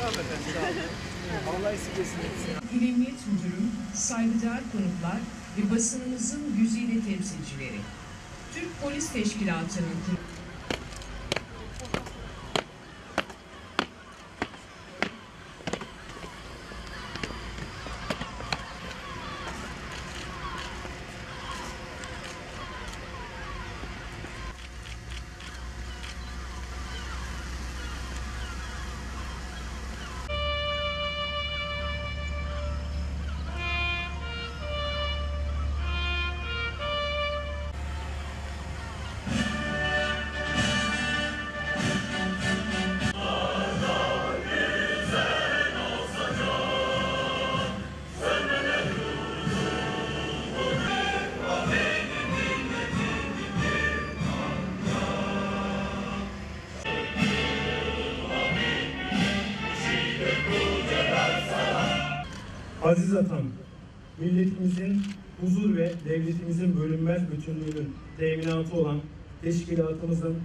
Allah Emniyet Müdürüm, saygıdeğer konuklar ve basınımızın güzide temsilcileri. Türk Polis Teşkilatı'nın Aziz Atam, milletimizin huzur ve devletimizin bölünmez bütünlüğünün teminatı olan teşkilatımızın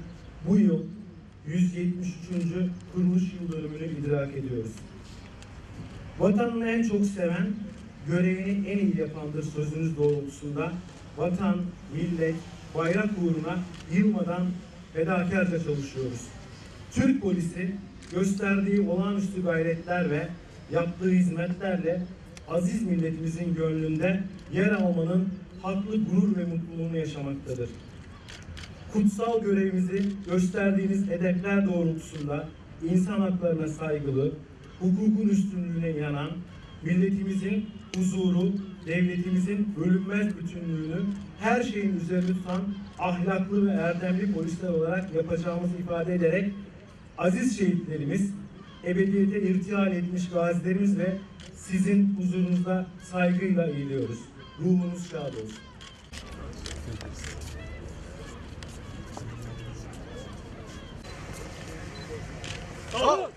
bu yıl 173. kuruluş yıl dönümünü idrak ediyoruz. Vatanını en çok seven, görevini en iyi yapandır sözünüz doğrultusunda vatan, millet, bayrak uğruna yılmadan fedakarca çalışıyoruz. Türk polisi gösterdiği olağanüstü gayretler ve yaptığı hizmetlerle aziz milletimizin gönlünde yer almanın haklı gurur ve mutluluğunu yaşamaktadır. Kutsal görevimizi gösterdiğiniz edepler doğrultusunda insan haklarına saygılı, hukukun üstünlüğüne inanan, milletimizin huzuru, devletimizin bölünmez bütünlüğünü her şeyin üzerine tutan ahlaklı ve erdemli polisler olarak yapacağımızı ifade ederek aziz şehitlerimiz, ebediyete irtihal etmiş gazilerimiz ve sizin huzurunuzda saygıyla eğiliyoruz. Ruhunuz şad olsun. Sağ.